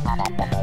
Bye.